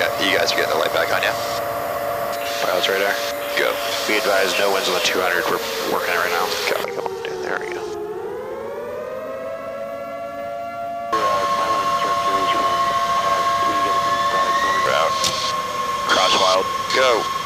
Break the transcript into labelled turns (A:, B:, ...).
A: You guys are getting the light back on, yeah?
B: Pilots radar.
A: Go.
B: Be advised, no winds on the 200. We're working it right now.
A: Copy. There we go. Cross wild. Go.